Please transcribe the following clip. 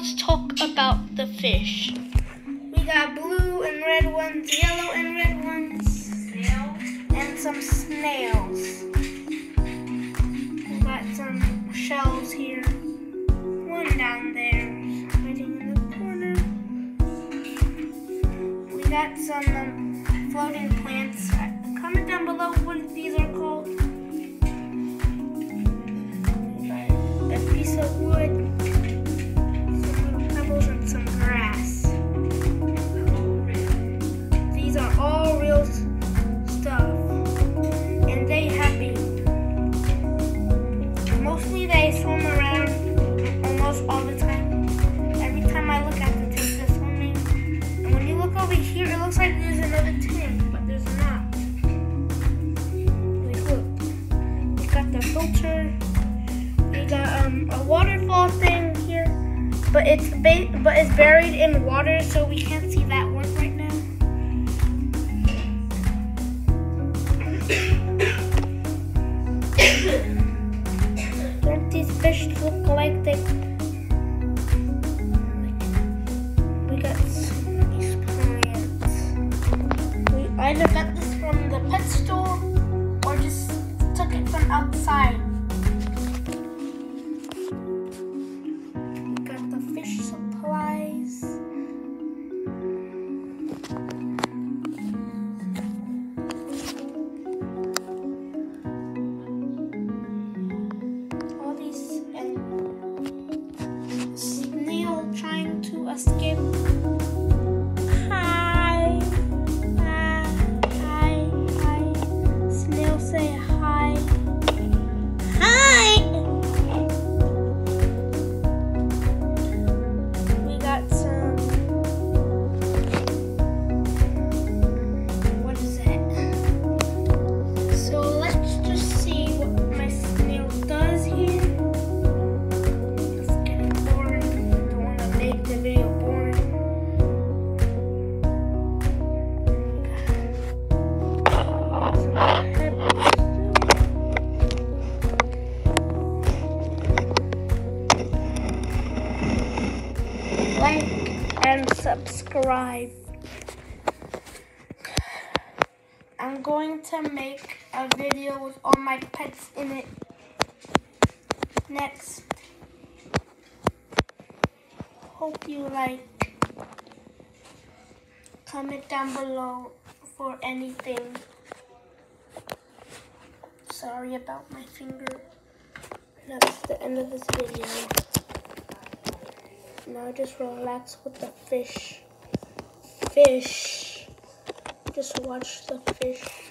let's talk about the fish. We got blue and red ones, yellow and red ones, and some snails. We got some shells here. One down there, hiding in the corner. We got some um, floating plants. Mostly they swim around almost all the time. Every time I look at the tank, they're swimming. And when you look over here, it looks like there's another tank, but there's not. Like, look. We got the filter. We got um, a waterfall thing here, but it's but it's buried in water, so we can't see that These fish look like they? We got these plants. We either got this from the pet store or just took it from outside. And subscribe. I'm going to make a video with all my pets in it next. Hope you like. Comment down below for anything. Sorry about my finger. That's the end of this video. Now just relax with the fish. Fish. Just watch the fish